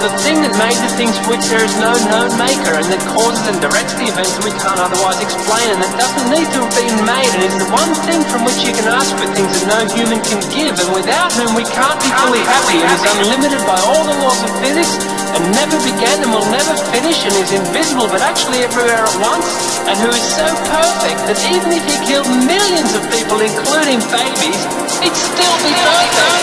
the thing that made the things for which there is no known maker, and that causes and directs the events that we can't otherwise explain, and that doesn't need to have been made, and is the one thing from which you can ask for things that no human can give, and without whom we can't be fully happy, and is unlimited by all the laws of physics, and never began and will never finish, and is invisible but actually everywhere at once, and who is so perfect that even if he killed millions of people, including babies, he'd still be perfect.